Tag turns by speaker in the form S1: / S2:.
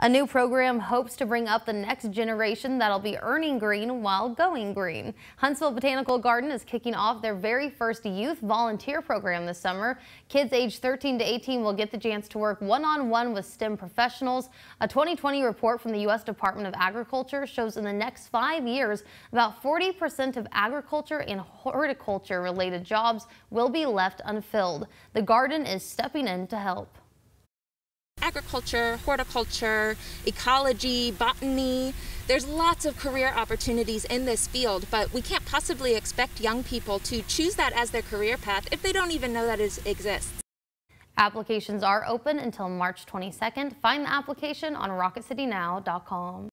S1: A new program hopes to bring up the next generation that'll be earning green while going green. Huntsville Botanical Garden is kicking off their very first youth volunteer program this summer. Kids aged 13 to 18 will get the chance to work one-on-one -on -one with STEM professionals. A 2020 report from the U.S. Department of Agriculture shows in the next five years, about 40% of agriculture and horticulture related jobs will be left unfilled. The garden is stepping in to help
S2: agriculture, horticulture, ecology, botany. There's lots of career opportunities in this field, but we can't possibly expect young people to choose that as their career path if they don't even know that it exists.
S1: Applications are open until March 22nd. Find the application on rocketcitynow.com.